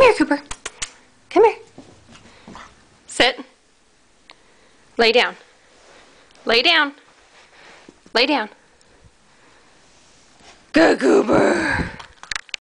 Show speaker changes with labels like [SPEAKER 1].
[SPEAKER 1] Come here, Cooper. Come here. Sit. Lay down. Lay down. Lay down. Good, Cooper.